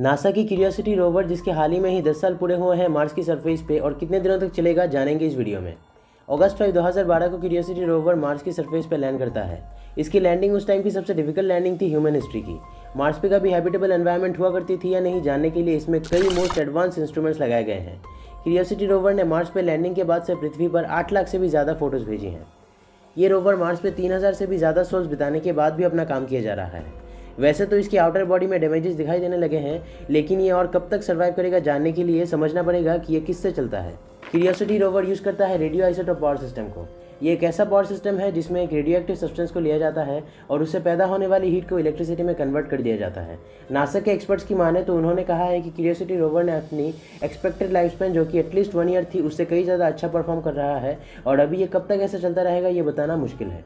NASA की curiosity rover जिसके हाल ही में ही 10 साल पूरे हुए हैं मार्स की सरफेस पे और कितने दिनों तक चलेगा, जानेंगे इस वीडियो में। अगस्त फाइव 2012 को क्यूरियोसिटी रोवर मार्स की सरफेस पे लैंड करता है। इसकी लैंडिंग उस टाइम की सबसे डिफ़िकल्ट लैंडिंग थी ह्यूमन हिस्ट्री की। मार्स पे कभी हैबिटेबल एनवायरनमेंट हुआ करती थी या नहीं, जानने के लिए इसमें कई मोस्ट एडवांस इंस्ट्रूमेंट्स लगाए गए हैं। क्यूरियोसिटी रोवर ने मार्स पे लैंडिंग के बाद से पृथ्वी पर आठ लाख से भी ज़्यादा फ़ोटोज़ भेजी हैं। ये रोवर मार्स पे तीन हज़ार से भी ज़्यादा सोल्स बिताने के बाद भी अपना काम किया जा रहा है। वैसे तो इसकी आउटर बॉडी में डैमेजेस दिखाई देने लगे हैं, लेकिन ये और कब तक सर्वाइव करेगा जानने के लिए समझना पड़ेगा कि ये किससे चलता है। क्यूरियोसिटी रोवर यूज़ करता है रेडियो आइसोटोप पावर सिस्टम को। ये एक ऐसा पावर सिस्टम है जिसमें एक रेडियो एक्टिव सब्सटेंस को लिया जाता है और उससे पैदा होने वाली हीट को इलेक्ट्रिसिटी में कन्वर्ट कर दिया जाता है। नासा के एक्सपर्ट्स की माने तो उन्होंने कहा है कि क्यूरियोसिटी रोवर ने अपनी एक्सपेक्टेड लाइफ स्पेन जो कि एटलीस्ट वन ईयर थी, उससे कई ज़्यादा अच्छा परफॉर्म कर रहा है और अभी ये कब तक ऐसा चलता रहेगा, ये बताना मुश्किल है।